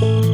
Bye.